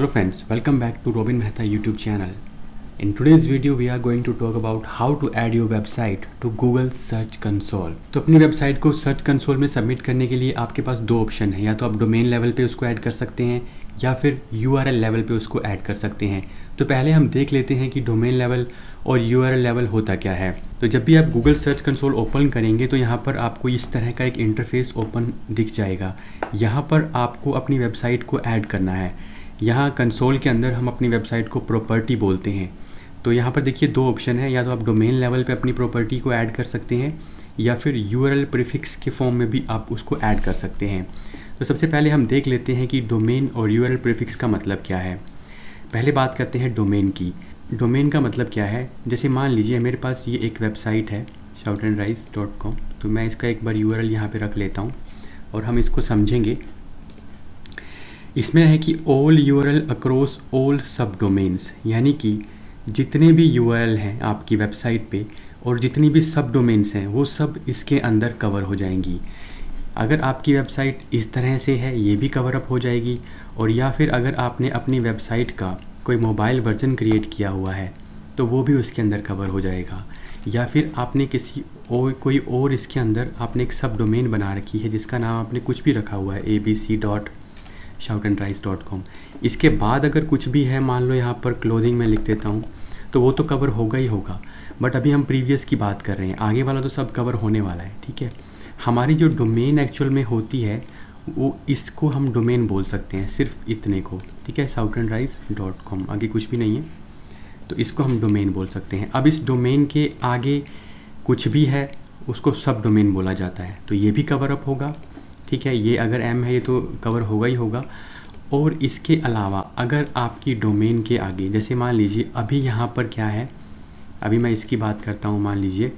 Hello friends, welcome back to Robin Mehta YouTube channel. In today's video we are going to talk about how to add your website to Google Search Console. तो अपनी website को search console में submit करने के लिए आपके पास दो option है। या तो आप डोमेन लेवल पे उसको ऐड कर सकते हैं या फिर URL लेवल पे उसको ऐड कर सकते हैं। तो पहले हम देख लेते हैं कि डोमेन लेवल और URL लेवल होता क्या है। तो जब भी आप गूगल सर्च कंसोल ओपन करेंगे तो यहाँ पर आपको इस तरह का एक इंटरफेस ओपन दिख जाएगा। यहाँ पर आपको अपनी वेबसाइट को ऐड करना है। यहाँ कंसोल के अंदर हम अपनी वेबसाइट को प्रॉपर्टी बोलते हैं। तो यहाँ पर देखिए दो ऑप्शन है, या तो आप डोमेन लेवल पे अपनी प्रॉपर्टी को ऐड कर सकते हैं, या फिर यू प्रीफिक्स के फॉर्म में भी आप उसको ऐड कर सकते हैं। तो सबसे पहले हम देख लेते हैं कि डोमेन और यू प्रीफिक्स का मतलब क्या है। पहले बात करते हैं डोमेन की। डोमेन का मतलब क्या है? जैसे मान लीजिए मेरे पास ये एक वेबसाइट है shout and rice dot com तो मैं इसका एक बार यू यहाँ पर रख लेता हूँ, और हम इसको समझेंगे। इसमें है कि all you across all sub domains यानी कि जितने भी यूआरएल हैं आपकी वेबसाइट पे और जितनी भी सब डोमेन्स हैं, वो सब इसके अंदर कवर हो जाएँगी। अगर आपकी वेबसाइट इस तरह से है, ये भी कवर अप हो जाएगी और या फिर अगर आपने अपनी वेबसाइट का कोई मोबाइल वर्जन क्रिएट किया हुआ है तो वो भी उसके अंदर कवर हो जाएगा। या फिर आपने किसी और, कोई और इसके अंदर आपने एक सब डोमेन बना रखी है, जिसका नाम आपने कुछ भी रखा हुआ है A B C dot shout and rice dot com इसके बाद अगर कुछ भी है, मान लो यहाँ पर क्लोथिंग में लिख देता हूँ तो वो तो कवर होगा ही होगा। बट अभी हम प्रीवियस की बात कर रहे हैं। आगे वाला तो सब कवर होने वाला है, ठीक है? हमारी जो डोमेन एक्चुअल में होती है, वो इसको हम डोमेन बोल सकते हैं, सिर्फ़ इतने को, ठीक है? Shout and rice dot com आगे कुछ भी नहीं है तो इसको हम डोमेन बोल सकते हैं। अब इस डोमेन के आगे कुछ भी है, उसको सब डोमेन बोला जाता है। तो ये भी कवर अप होगा। ठीक है, ये अगर एम है, ये तो कवर होगा ही होगा। और इसके अलावा, अगर आपकी डोमेन के आगे, जैसे मान लीजिए, अभी यहाँ पर क्या है? अभी मैं इसकी बात करता हूँ, मान लीजिए,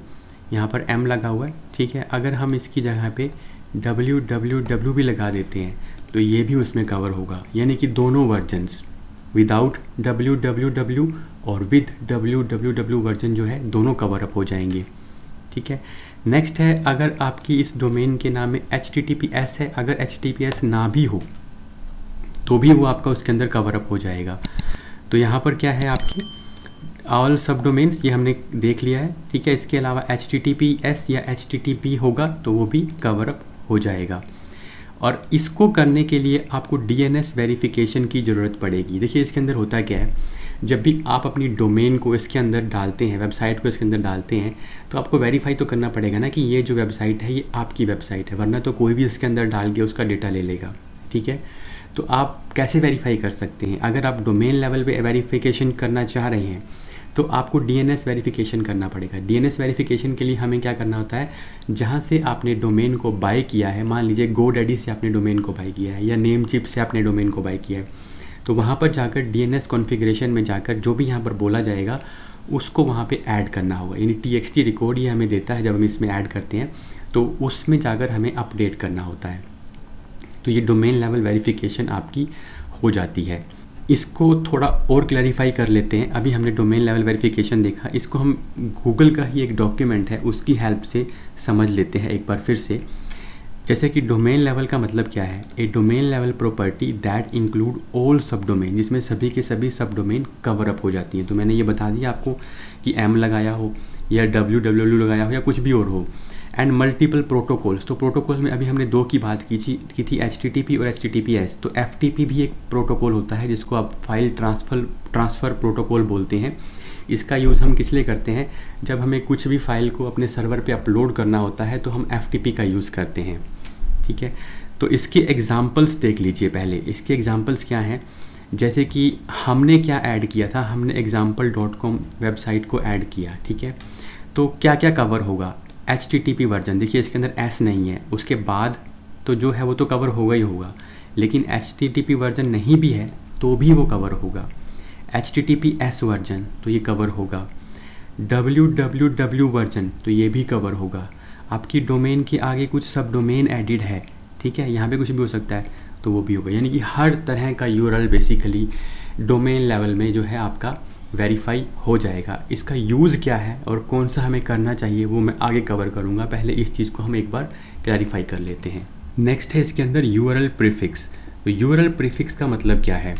यहाँ पर एम लगा हुआ है, ठीक है? अगर हम इसकी जगह पे डब्ल्यू डब्ल्यू डब्ल्यू भी लगा देते हैं तो ये भी उसमें कवर होगा। यानी कि दोनों versions without W W W और with W W W version जो है, दोनों कवर अप हो जाएँगे, ठीक है? नेक्स्ट है, अगर आपकी इस डोमेन के नाम में एच है, अगर एच ना भी हो तो भी वो आपका उसके अंदर कवर अप हो जाएगा। तो यहाँ पर क्या है आपकी? ऑल सब डोमेन्स ये हमने देख लिया है, ठीक है? इसके अलावा एच या एच होगा तो वो भी कवर अप हो जाएगा। और इसको करने के लिए आपको डीएनएस वेरिफिकेशन की ज़रूरत पड़ेगी। देखिए, इसके अंदर होता क्या है? जब भी आप अपनी डोमेन को इसके अंदर डालते हैं वेबसाइट को इसके अंदर डालते हैं तो आपको वेरीफाई तो करना पड़ेगा ना कि ये जो वेबसाइट है, ये आपकी वेबसाइट है, वरना तो कोई भी इसके अंदर डाल के उसका डेटा ले लेगा, ठीक है? तो आप कैसे वेरीफाई कर सकते हैं? अगर आप डोमेन लेवल पे वेरीफिकेशन करना चाह रहे हैं तो आपको डीएनएस वेरिफिकेशन करना पड़ेगा। डीएनएस वेरिफिकेशन के लिए हमें क्या करना होता है? जहाँ से आपने डोमेन को बाय किया है, मान लीजिए गो डैडी से आपने डोमेन को बाय किया है, या नेम चिप से आपने डोमेन को बाय किया है तो वहाँ पर जाकर डी डीएनएस कॉन्फ़िगरेशन में जाकर जो भी यहाँ पर बोला जाएगा, उसको वहाँ पे ऐड करना होगा। यानी टी एक्स टी रिकॉर्ड ये हमें देता है जब हम इसमें ऐड करते हैं तो उसमें जाकर हमें अपडेट करना होता है। तो ये डोमेन लेवल वेरिफिकेशन आपकी हो जाती है। इसको थोड़ा और क्लैरिफाई कर लेते हैं। अभी हमने डोमेन लेवल वेरिफिकेशन देखा। इसको हम गूगल का ही एक डॉक्यूमेंट है, उसकी हेल्प से समझ लेते हैं एक बार फिर से। जैसे कि डोमेन लेवल का मतलब क्या है? A domain level property that include all sub domain जिसमें सभी के सभी सब डोमेन कवर अप हो जाती हैं। तो मैंने ये बता दिया आपको कि एम लगाया हो, या डब्ल्यू डब्ल्यू लगाया हो, या कुछ भी और हो। एंड मल्टीपल प्रोटोकॉल्स तो प्रोटोकॉल में अभी हमने दो की बात की थी की थी एच और एच तो एफ़ भी एक प्रोटोकॉल होता है, जिसको आप फ़ाइल ट्रांसफ़र ट्रांसफ़र प्रोटोकॉल बोलते हैं। इसका यूज़ हम किस लिए करते हैं? जब हमें कुछ भी फ़ाइल को अपने सर्वर पे अपलोड करना होता है तो हम एफ़ का यूज़ करते हैं। ठीक है? तो इसके एग्ज़ाम्पल्स देख लीजिए पहले। इसके एग्ज़ाम्पल्स क्या हैं? जैसे कि हमने क्या ऐड किया था? हमने एग्ज़ाम्पल डॉट कॉम वेबसाइट को ऐड किया, ठीक है? तो क्या क्या कवर होगा? H T T P version देखिए, इसके अंदर एस नहीं है। उसके बाद तो जो है वो तो कवर होगा ही होगा। लेकिन H T T P version नहीं भी है तो भी वो कवर होगा। H T T P S version तो ये कवर होगा। डब्ल्यू डब्ल्यू डब्ल्यू वर्जन तो ये भी कवर होगा। आपकी डोमेन के आगे कुछ सब डोमेन एडिड है, ठीक है? यहाँ पे कुछ भी हो सकता है तो वो भी होगा। यानी कि हर तरह का यूरल बेसिकली डोमेन लेवल में जो है आपका वेरीफाई हो जाएगा। इसका यूज़ क्या है और कौन सा हमें करना चाहिए, वो मैं आगे कवर करूँगा। पहले इस चीज़ को हम एक बार क्लैरिफाई कर लेते हैं। नेक्स्ट है इसके अंदर यू आर एल प्रीफिक्स तो यू आर एल प्रीफिक्स का मतलब क्या है?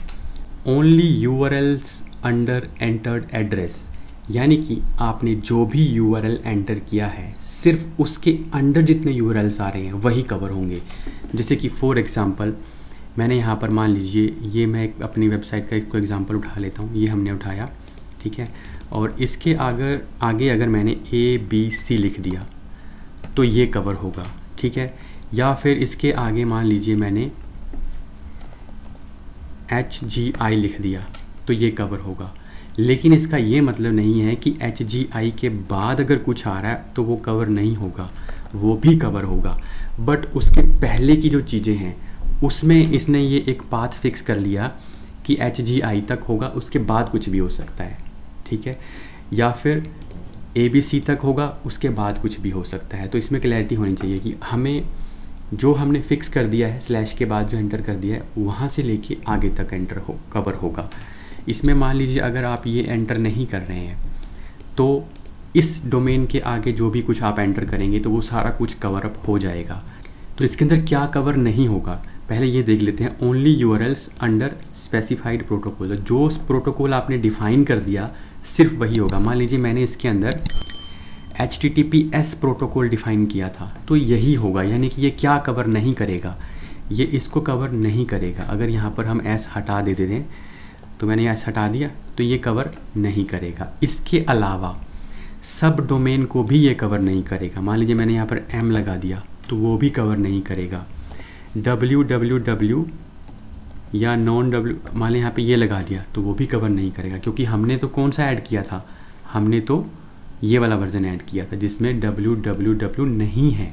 Only U R Ls under entered address यानी कि आपने जो भी यू आर एल एंटर किया है सिर्फ़ उसके अंडर जितने यू आ रहे हैं, वही कवर होंगे। जैसे कि फॉर एग्ज़ाम्पल मैंने यहाँ पर मान लीजिए, ये मैं एक अपनी वेबसाइट का एक को एग्ज़ाम्पल उठा लेता हूँ, ये हमने उठाया, ठीक है? और इसके आगे आगे अगर मैंने ए बी सी लिख दिया तो ये कवर होगा, ठीक है? या फिर इसके आगे मान लीजिए मैंने एच जी आई लिख दिया तो ये कवर होगा। लेकिन इसका ये मतलब नहीं है कि एच जी आई के बाद अगर कुछ आ रहा है तो वो कवर नहीं होगा। वो भी कवर होगा। बट उसके पहले की जो चीज़ें हैं, उसमें इसने ये एक पाथ फिक्स कर लिया कि एच जी आई तक होगा, उसके बाद कुछ भी हो सकता है। ठीक है? या फिर ए बी सी तक होगा, उसके बाद कुछ भी हो सकता है। तो इसमें क्लैरिटी होनी चाहिए कि हमें जो हमने फिक्स कर दिया है स्लैश के बाद जो एंटर कर दिया है, वहाँ से लेके आगे तक एंटर हो कवर होगा। इसमें मान लीजिए अगर आप ये एंटर नहीं कर रहे हैं तो इस डोमेन के आगे जो भी कुछ आप एंटर करेंगे तो वो सारा कुछ कवर अप हो जाएगा। तो इसके अंदर क्या कवर नहीं होगा? पहले ये देख लेते हैं only U under specified protocol जो प्रोटोकॉल आपने डिफाइन कर दिया, सिर्फ़ वही होगा। मान लीजिए मैंने इसके अंदर H T T P S protocol define किया था तो यही होगा। यानी कि ये क्या कवर नहीं करेगा? ये इसको कवर नहीं करेगा। अगर यहाँ पर हम एस हटा दे देते हैं तो मैंने एस हटा दिया तो ये कवर नहीं करेगा। इसके अलावा सब डोमेन को भी ये कवर नहीं करेगा। मान लीजिए मैंने यहाँ पर एम लगा दिया तो वो भी कवर नहीं करेगा। डब्ल्यू डब्ल्यू डब्ल्यू या नॉन डब्ल्यू मान ली यहाँ पे ये लगा दिया तो वो भी कवर नहीं करेगा। क्योंकि हमने तो कौन सा ऐड किया था? हमने तो ये वाला वर्जन ऐड किया था, जिसमें डब्ल्यू डब्ल्यू डब्ल्यू नहीं है।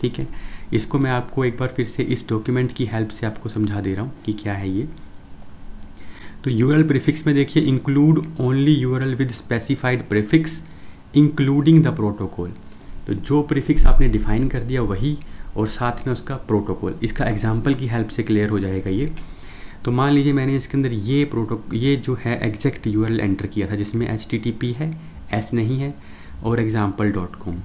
ठीक है? इसको मैं आपको एक बार फिर से इस डॉक्यूमेंट की हेल्प से आपको समझा दे रहा हूँ कि क्या है ये। तो यू प्रीफिक्स में देखिए include only U with specified prefix including the protocol तो जो प्रीफिक्स आपने डिफाइन कर दिया वही, और साथ में उसका प्रोटोकॉल इसका एग्ज़ाम्पल की हेल्प से क्लियर हो जाएगा ये. तो मान लीजिए मैंने इसके अंदर ये प्रोटो ये जो है एग्जैक्ट यू एंटर किया था, जिसमें एच है एस नहीं है, और एग्ज़ाम्पल डॉट कॉम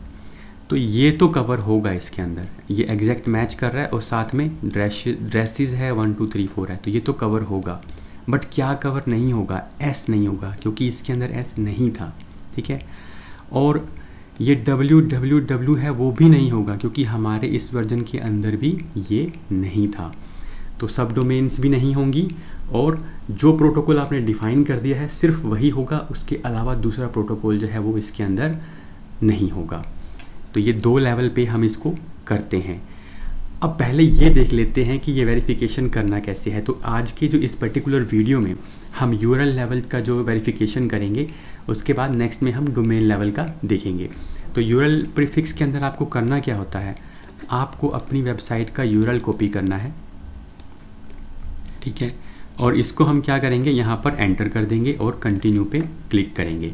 तो ये तो कवर होगा इसके अंदर. ये एग्जैक्ट मैच कर रहा है, और साथ में ड्रेस ड्रेसिस है वन टू थ्री फोर है. तो ये तो कवर होगा. बट क्या कवर नहीं होगा? एस नहीं होगा, क्योंकि इसके अंदर एस नहीं था, ठीक है? और ये डब्ल्यू डब्ल्यू डब्ल्यू है, वो भी नहीं होगा, क्योंकि हमारे इस वर्जन के अंदर भी ये नहीं था। तो सब डोमेन्स भी नहीं होंगी, और जो प्रोटोकॉल आपने डिफाइन कर दिया है, सिर्फ़ वही होगा, उसके अलावा दूसरा प्रोटोकॉल जो है, वो इसके अंदर नहीं होगा। तो ये दो लेवल पे हम इसको करते हैं। अब पहले ये देख लेते हैं कि ये वेरिफिकेशन करना कैसे है। तो आज के जो इस पर्टिकुलर वीडियो में हम यूरल लेवल का जो वेरिफिकेशन करेंगे, उसके बाद नेक्स्ट में हम डोमेन लेवल का देखेंगे। तो यूरल प्रीफिक्स के अंदर आपको करना क्या होता है? आपको अपनी वेबसाइट का यूरल कॉपी करना है। ठीक है? और इसको हम क्या करेंगे? यहाँ पर एंटर कर देंगे और कंटिन्यू पे क्लिक करेंगे।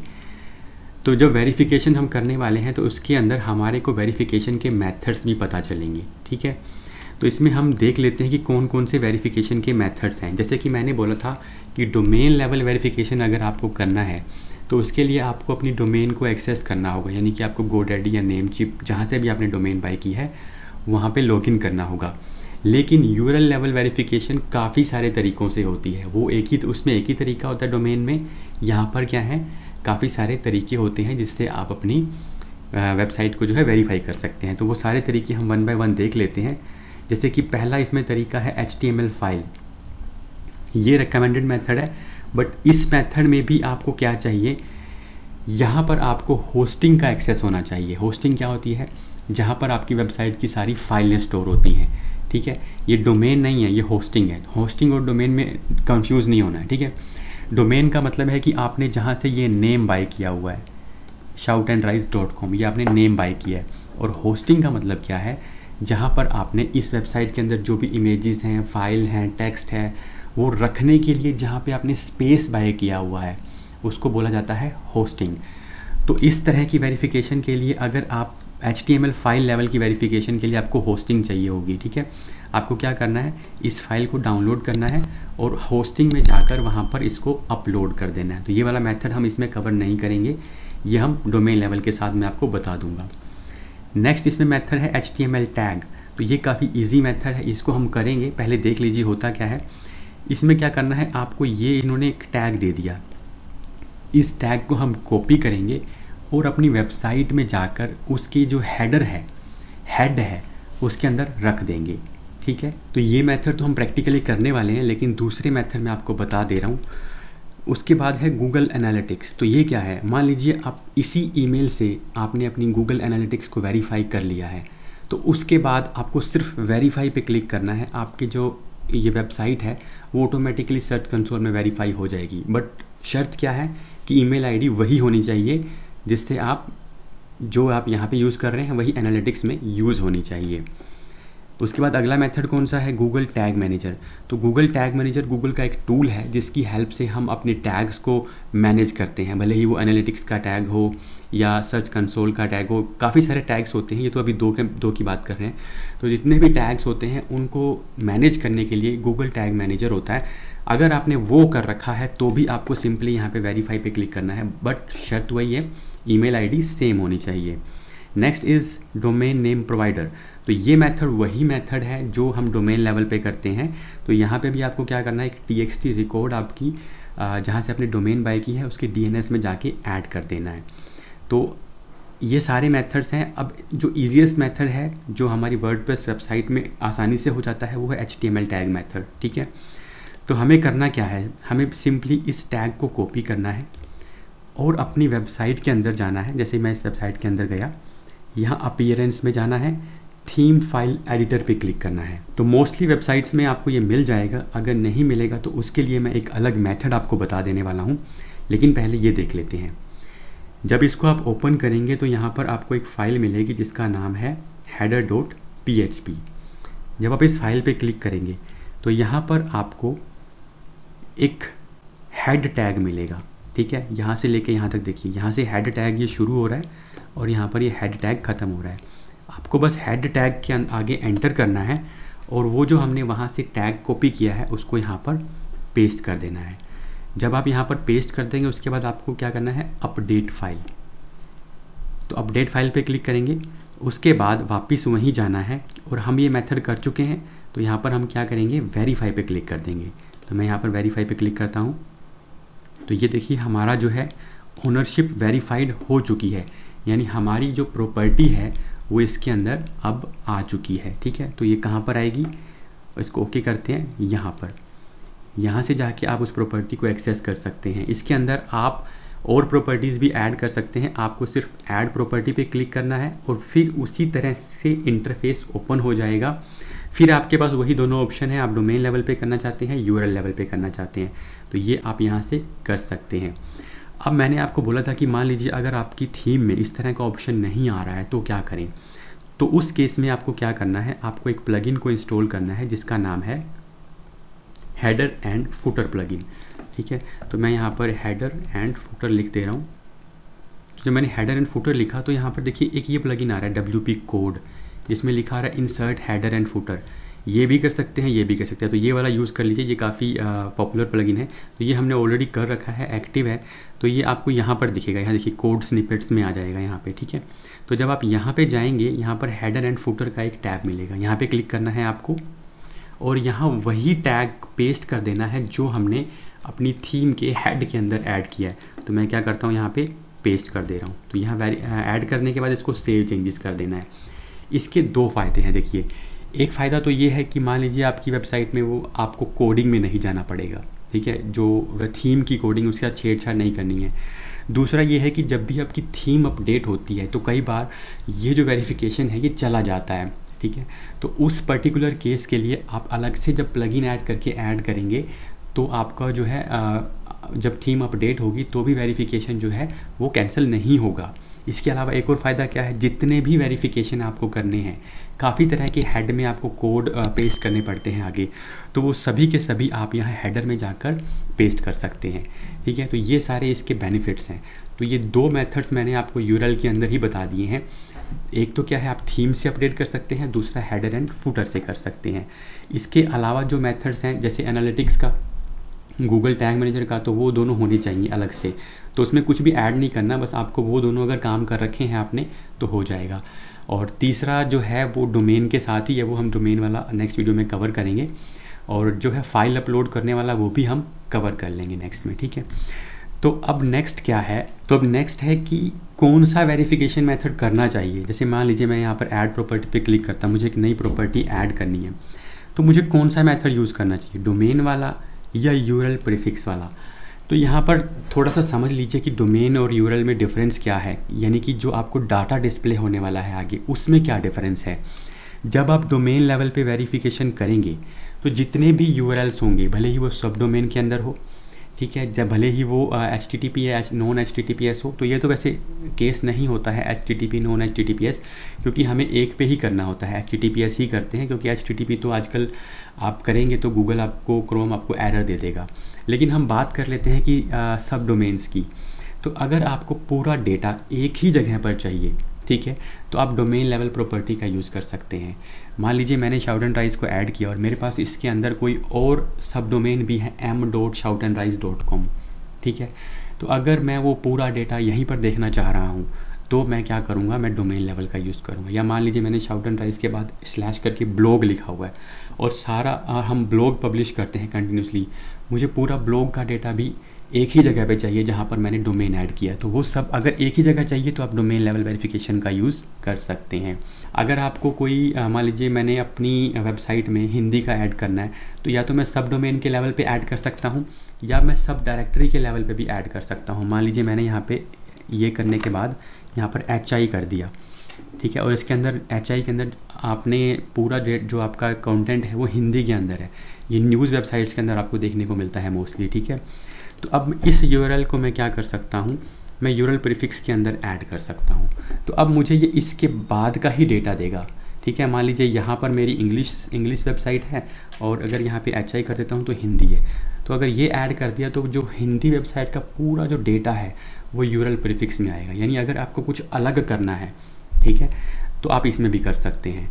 तो जब वेरिफिकेशन हम करने वाले हैं तो उसके अंदर हमारे को वेरिफिकेशन के मेथड्स भी पता चलेंगे। ठीक है? तो इसमें हम देख लेते हैं कि कौन कौन से वेरिफिकेशन के मेथड्स हैं। जैसे कि मैंने बोला था कि डोमेन लेवल वेरिफिकेशन अगर आपको करना है तो उसके लिए आपको अपनी डोमेन को एक्सेस करना होगा। यानी कि आपको गोडेडी या नेम चिप जहाँ से भी आपने डोमेन बाई की है, वहाँ पे लॉगिन करना होगा। लेकिन यूरल लेवल वेरिफिकेशन काफ़ी सारे तरीक़ों से होती है। वो एक ही, उसमें एक ही तरीका होता है डोमेन में। यहाँ पर क्या है? काफ़ी सारे तरीके होते हैं जिससे आप अपनी वेबसाइट को जो है वेरीफाई कर सकते हैं। तो वो सारे तरीके हम वन बाय वन देख लेते हैं। जैसे कि पहला इसमें तरीका है HTML फ़ाइल ये रिकमेंडेड मेथड है बट इस मेथड में भी आपको क्या चाहिए? यहाँ पर आपको होस्टिंग का एक्सेस होना चाहिए। होस्टिंग क्या होती है? जहाँ पर आपकी वेबसाइट की सारी फाइलें स्टोर होती हैं। ठीक है? ये डोमेन नहीं है, ये होस्टिंग है। होस्टिंग और डोमेन में कंफ्यूज नहीं होना है, ठीक है? डोमेन का मतलब है कि आपने जहाँ से ये नेम बाय किया हुआ है shout and rise dot com ये आपने नेम बाय किया है। और होस्टिंग का मतलब क्या है? जहाँ पर आपने इस वेबसाइट के अंदर जो भी इमेजेस हैं फ़ाइल हैं टेक्स्ट है, वो रखने के लिए जहाँ पे आपने स्पेस बाय किया हुआ है, उसको बोला जाता है होस्टिंग तो इस तरह की वेरिफिकेशन के लिए अगर आप एचटीएमएल फ़ाइल लेवल की वेरिफिकेशन के लिए आपको होस्टिंग चाहिए होगी, ठीक है? आपको क्या करना है? इस फ़ाइल को डाउनलोड करना है और होस्टिंग में जाकर वहाँ पर इसको अपलोड कर देना है. तो ये वाला मेथड हम इसमें कवर नहीं करेंगे. ये हम डोमेन लेवल के साथ मैं आपको बता दूँगा. नेक्स्ट इसमें मेथड है एचटीएमएल टैग तो ये काफ़ी ईजी मेथड है, इसको हम करेंगे. पहले देख लीजिए होता क्या है. इसमें क्या करना है, आपको ये इन्होंने एक टैग दे दिया. इस टैग को हम कॉपी करेंगे और अपनी वेबसाइट में जाकर उसकी जो हेडर है हेड है, उसके अंदर रख देंगे. ठीक है? तो ये मेथड तो हम प्रैक्टिकली करने वाले हैं, लेकिन दूसरे मेथड मैं आपको बता दे रहा हूँ. उसके बाद है गूगल एनालिटिक्स तो ये क्या है? मान लीजिए आप इसी ईमेल से आपने अपनी गूगल एनालिटिक्स को वेरीफाई कर लिया है। तो उसके बाद आपको सिर्फ़ वेरीफाई पे क्लिक करना है। आपकी जो ये वेबसाइट है, वो ऑटोमेटिकली सर्च कंसोल में वेरीफाई हो जाएगी। बट शर्त क्या है कि ईमेल आईडी वही होनी चाहिए, जिससे आप जो आप यहाँ पे यूज़ कर रहे हैं, वही एनालिटिक्स में यूज़ होनी चाहिए। उसके बाद अगला मेथड कौन सा है? गूगल टैग मैनेजर तो गूगल टैग मैनेजर गूगल का एक टूल है, जिसकी हेल्प से हम अपने टैग्स को मैनेज करते हैं। भले ही वो एनालिटिक्स का टैग हो या सर्च कंसोल का टैग हो, काफ़ी सारे टैग्स होते हैं। ये तो अभी दो के, दो की बात कर रहे हैं। तो जितने भी टैग्स होते हैं, उनको मैनेज करने के लिए गूगल टैग मैनेजर होता है। अगर आपने वो कर रखा है तो भी आपको सिंपली यहाँ पे वेरीफाई पे क्लिक करना है। बट शर्त वही है ईमेल आईडी सेम होनी चाहिए। Next is domain name provider तो ये मेथड वही मेथड है जो हम डोमेन लेवल पे करते हैं। तो यहाँ पे भी आपको क्या करना है, एक टी एक्स टी रिकॉर्ड आपकी जहाँ से आपने डोमेन बाई की है, उसके एस में जाके ऐड कर देना है। तो ये सारे मेथड्स हैं। अब जो ईजीएस्ट मेथड है, जो हमारी वर्ड वेबसाइट में आसानी से हो जाता है, वो है H T M L tag method ठीक है? तो हमें करना क्या है? हमें सिंपली इस टैग को कॉपी करना है और अपनी वेबसाइट के अंदर जाना है। जैसे मैं इस वेबसाइट के अंदर गया, यहाँ अपीयरेंस में जाना है। थीम फ़ाइल एडिटर पे क्लिक करना है। तो मोस्टली वेबसाइट्स में आपको ये मिल जाएगा। अगर नहीं मिलेगा तो उसके लिए मैं एक अलग मेथड आपको बता देने वाला हूँ। लेकिन पहले ये देख लेते हैं। जब इसको आप ओपन करेंगे तो यहाँ पर आपको एक फ़ाइल मिलेगी, जिसका नाम है header dot P H P जब आप इस फ़ाइल पे क्लिक करेंगे तो यहाँ पर आपको एक हेड टैग मिलेगा। ठीक है? यहाँ से लेके यहाँ तक देखिए। यहाँ से हेड टैग ये शुरू हो रहा है और यहाँ पर ये हेड टैग ख़त्म हो रहा है। आपको बस हेड टैग के आगे एंटर करना है और वो जो हमने वहाँ से टैग कॉपी किया है, उसको यहाँ पर पेस्ट कर देना है। जब आप यहाँ पर पेस्ट कर देंगे, उसके बाद आपको क्या करना है? अपडेट फ़ाइल तो अपडेट फ़ाइल पे क्लिक करेंगे। उसके बाद वापस वहीं जाना है और हम ये मेथड कर चुके हैं। तो यहाँ पर हम क्या करेंगे? वेरीफाई पे क्लिक कर देंगे। तो मैं यहाँ पर वेरीफाई पे क्लिक करता हूँ। तो ये देखिए, हमारा जो है ओनरशिप वेरीफाइड हो चुकी है। यानी हमारी जो प्रॉपर्टी है वो इसके अंदर अब आ चुकी है, ठीक है? तो ये कहाँ पर आएगी? इसको ओके करते हैं, यहाँ पर। यहाँ से जाके आप उस प्रॉपर्टी को एक्सेस कर सकते हैं। इसके अंदर आप और प्रॉपर्टीज़ भी ऐड कर सकते हैं। आपको सिर्फ़ ऐड प्रॉपर्टी पे क्लिक करना है और फिर उसी तरह से इंटरफेस ओपन हो जाएगा। फिर आपके पास वही दोनों ऑप्शन है। आप डोमेन लेवल पे करना चाहते हैं यूआरएल लेवल पे करना चाहते हैं। तो ये आप यहाँ से कर सकते हैं। अब मैंने आपको बोला था कि मान लीजिए अगर आपकी थीम में इस तरह का ऑप्शन नहीं आ रहा है तो क्या करें? तो उस केस में आपको क्या करना है? आपको एक प्लगइन को इंस्टॉल करना है, जिसका नाम है हेडर एंड फुटर प्लगइन ठीक है? तो मैं यहाँ पर हेडर एंड फुटर लिख दे रहा हूँ। तो जब मैंने हेडर एंड फुटर लिखा तो यहाँ पर देखिए एक ये प्लगइन आ रहा है डब्ल्यू कोड जिसमें लिखा आ रहा है इंसर्ट हेडर एंड फुटर ये भी कर सकते हैं, ये भी कर सकते हैं। तो ये वाला यूज़ कर लीजिए, ये काफ़ी पॉपुलर प्लगइन है। तो ये हमने ऑलरेडी कर रखा है एक्टिव है। तो ये आपको यहाँ पर दिखेगा। यहाँ देखिए कोड स्निपेट्स में आ जाएगा यहाँ पे, ठीक है? तो जब आप यहाँ पे जाएँगे, यहाँ पर हेडर एंड फुटर का एक टैब मिलेगा। यहाँ पे क्लिक करना है आपको। और यहाँ वही टैग पेस्ट कर देना है जो हमने अपनी थीम के हेड के अंदर ऐड किया है। तो मैं क्या करता हूँ, यहाँ पर पेस्ट कर दे रहा हूँ। तो यहाँ ऐड करने के बाद इसको सेव चेंजेस कर देना है। इसके दो फ़ायदे हैं, देखिए। एक फ़ायदा तो ये है कि मान लीजिए आपकी वेबसाइट में वो आपको कोडिंग में नहीं जाना पड़ेगा, ठीक है? जो थीम की कोडिंग उसके साथ छेड़छाड़ नहीं करनी है। दूसरा ये है कि जब भी आपकी थीम अपडेट होती है तो कई बार ये जो वेरिफिकेशन है, ये चला जाता है, ठीक है? तो उस पर्टिकुलर केस के लिए आप अलग से जब प्लगइन ऐड करके ऐड करेंगे तो आपका जो है जब थीम अपडेट होगी तो भी वेरिफिकेशन जो है, वो कैंसिल नहीं होगा। इसके अलावा एक और फ़ायदा क्या है? जितने भी वेरिफिकेशन आपको करने हैं काफ़ी तरह के हेड में आपको कोड पेस्ट करने पड़ते हैं आगे। तो वो सभी के सभी आप यहाँ हेडर में जाकर पेस्ट कर सकते हैं। ठीक है? तो ये सारे इसके बेनिफिट्स हैं। तो ये दो मेथड्स मैंने आपको यूरल के अंदर ही बता दिए हैं। एक तो क्या है? आप थीम से अपडेट कर सकते हैं, दूसरा हेडर एंड फूटर से कर सकते हैं। इसके अलावा जो मेथड्स हैं, जैसे एनालिटिक्स का गूगल टैग मैनेजर का तो वो दोनों होने चाहिए अलग से। तो उसमें कुछ भी ऐड नहीं करना, बस आपको वो दोनों अगर काम कर रखे हैं आपने तो हो जाएगा। और तीसरा जो है वो डोमेन के साथ ही है, वो हम डोमेन वाला नेक्स्ट वीडियो में कवर करेंगे। और जो है फ़ाइल अपलोड करने वाला वो भी हम कवर कर लेंगे नेक्स्ट में, ठीक है? तो अब नेक्स्ट क्या है? तो अब नेक्स्ट है कि कौन सा वेरिफिकेशन मेथड करना चाहिए? जैसे मान लीजिए मैं यहाँ पर ऐड प्रॉपर्टी पे क्लिक करता हूँ, मुझे एक नई प्रॉपर्टी ऐड करनी है। तो मुझे कौन सा मेथड यूज़ करना चाहिए? डोमेन वाला या यूरल प्रीफिक्स वाला? तो यहाँ पर थोड़ा सा समझ लीजिए कि डोमेन और यूरल में डिफरेंस क्या है, यानी कि जो आपको डाटा डिस्प्ले होने वाला है आगे, उसमें क्या डिफरेंस है? जब आप डोमेन लेवल पे वेरिफिकेशन करेंगे तो जितने भी यू होंगे, भले ही वो सब डोमेन के अंदर हो ठीक है, जब भले ही वो H T T P H non H T T P S हो तो ये तो वैसे केस नहीं होता है H T T P non H T T P S क्योंकि हमें एक पे ही करना होता है H T T P S ही करते हैं, क्योंकि एच टी टी पी तो आजकल आप करेंगे तो गूगल आपको क्रोम आपको एरर दे देगा। लेकिन हम बात कर लेते हैं कि सब डोमेन्स की। तो अगर आपको पूरा डेटा एक ही जगह पर चाहिए ठीक है? तो आप डोमेन लेवल प्रॉपर्टी का यूज़ कर सकते हैं। मान लीजिए मैंने शाउट एंड राइस को ऐड किया और मेरे पास इसके अंदर कोई और सब डोमेन भी है M dot shout and rice dot com ठीक है? तो अगर मैं वो पूरा डेटा यहीं पर देखना चाह रहा हूँ तो मैं क्या करूँगा? मैं डोमेन लेवल का यूज़ करूँगा। या मान लीजिए मैंने शाउट एंड राइस के बाद स्लैश करके ब्लॉग लिखा हुआ है और सारा, हम ब्लॉग पब्लिश करते हैं कंटिन्यूसली मुझे पूरा ब्लॉग का डेटा भी एक ही जगह पे चाहिए जहाँ पर मैंने डोमेन ऐड किया। तो वो सब अगर एक ही जगह चाहिए तो आप डोमेन लेवल वेरिफिकेशन का यूज़ कर सकते हैं। अगर आपको कोई मान लीजिए मैंने अपनी वेबसाइट में हिंदी का ऐड करना है तो या तो मैं सब डोमेन के लेवल पे ऐड कर सकता हूँ, या मैं सब डायरेक्टरी के लेवल पे भी ऐड कर सकता हूँ। मान लीजिए मैंने यहाँ पे ये करने के बाद यहाँ पर एचआई कर दिया। ठीक है? और इसके अंदर एचआई के अंदर आपने पूरा डेट जो आपका कंटेंट है वो हिंदी के अंदर है। ये न्यूज़ वेबसाइट्स के अंदर आपको देखने को मिलता है मोस्टली ठीक है? तो अब इस यूआरएल को मैं क्या कर सकता हूँ? मैं यूरल प्रीफिक्स के अंदर ऐड कर सकता हूँ। तो अब मुझे ये इसके बाद का ही डेटा देगा। ठीक है? मान लीजिए यहाँ पर मेरी इंग्लिश इंग्लिश वेबसाइट है और अगर यहाँ पे एच आई कर देता हूँ तो हिंदी है। तो अगर ये ऐड कर दिया तो जो हिंदी वेबसाइट का पूरा जो डेटा है वो यूरल प्रीफिक्स में आएगा। यानी अगर आपको कुछ अलग करना है, ठीक है? तो आप इसमें भी कर सकते हैं।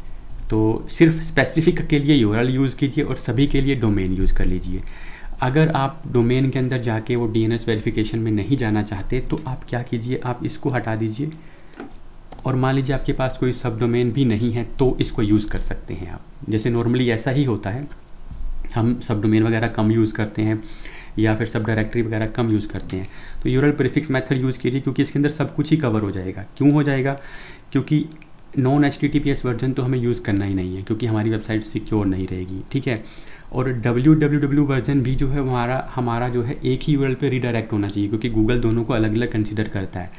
तो सिर्फ़ स्पेसिफिक के लिए यूरल यूज़ कीजिए और सभी के लिए डोमेन यूज़ कर लीजिए। अगर आप डोमेन के अंदर जाके वो डीएनएस वेरिफिकेशन में नहीं जाना चाहते तो आप क्या कीजिए? आप इसको हटा दीजिए। और मान लीजिए आपके पास कोई सब डोमेन भी नहीं है तो इसको यूज़ कर सकते हैं आप। जैसे नॉर्मली ऐसा ही होता है। हम सब डोमेन वगैरह कम यूज़ करते हैं, या फिर सब डायरेक्टरी वगैरह कम यूज़ करते हैं। तो यूरल प्रीफिक्स मेथड यूज़ कीजिए, क्योंकि इसके अंदर सब कुछ ही कवर हो जाएगा। क्यों हो जाएगा? क्योंकि नॉन एच वर्जन तो हमें यूज़ करना ही नहीं है क्योंकि हमारी वेबसाइट सिक्योर नहीं रहेगी ठीक है? और डब्ल्यू डब्ल्यू डब्ल्यू वर्जन भी जो है हमारा हमारा जो है एक ही यूरल पे रिडायरेक्ट होना चाहिए क्योंकि गूगल दोनों को अलग अलग कंसिडर करता है।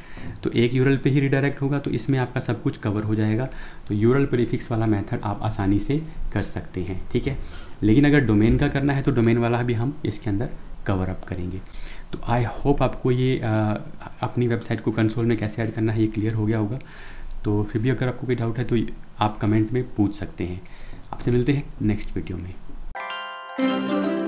तो एक यूरल पे ही रिडायरेक्ट होगा तो इसमें आपका सब कुछ कवर हो जाएगा। तो यूरल प्रीफिक्स वाला मेथड आप आसानी से कर सकते हैं ठीक है? लेकिन अगर डोमेन का करना है तो डोमेन वाला भी हम इसके अंदर कवर अप करेंगे। तो आई होप आपको ये आ, अपनी वेबसाइट को कंसोल में कैसे ऐड करना है ये क्लियर हो गया होगा। तो फिर भी अगर आपको कोई डाउट है तो आप कमेंट में पूछ सकते हैं। आपसे मिलते हैं नेक्स्ट वीडियो में।